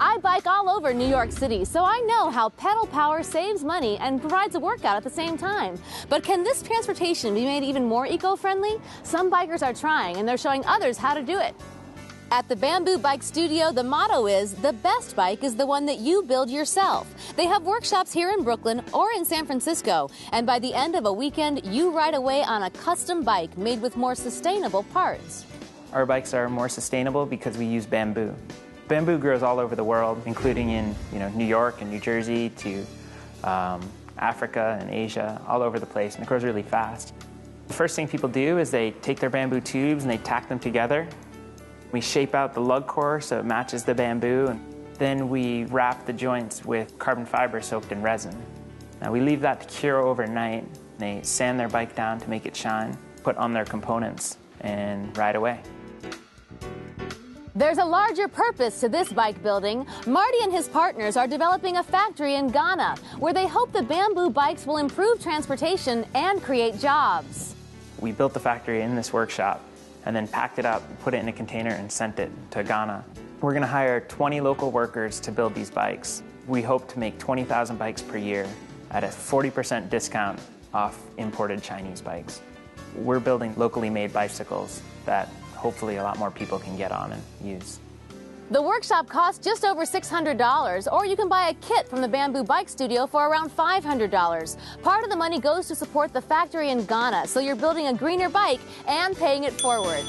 I bike all over New York City, so I know how pedal power saves money and provides a workout at the same time. But can this transportation be made even more eco friendly? Some bikers are trying, and they're showing others how to do it. At the Bamboo Bike Studio, the motto is the best bike is the one that you build yourself. They have workshops here in Brooklyn or in San Francisco, and by the end of a weekend, you ride away on a custom bike made with more sustainable parts. Our bikes are more sustainable because we use bamboo. Bamboo grows all over the world, including in you know, New York and New Jersey to um, Africa and Asia, all over the place, and it grows really fast. The first thing people do is they take their bamboo tubes and they tack them together. We shape out the lug core so it matches the bamboo, and then we wrap the joints with carbon fiber soaked in resin. Now we leave that to cure overnight. They sand their bike down to make it shine, put on their components, and ride away. There's a larger purpose to this bike building. Marty and his partners are developing a factory in Ghana where they hope the bamboo bikes will improve transportation and create jobs. We built the factory in this workshop and then packed it up, put it in a container, and sent it to Ghana. We're going to hire 20 local workers to build these bikes. We hope to make 20,000 bikes per year at a 40% discount off imported Chinese bikes. We're building locally made bicycles that hopefully a lot more people can get on and use. The workshop costs just over $600, or you can buy a kit from the Bamboo Bike Studio for around $500. Part of the money goes to support the factory in Ghana, so you're building a greener bike and paying it forward.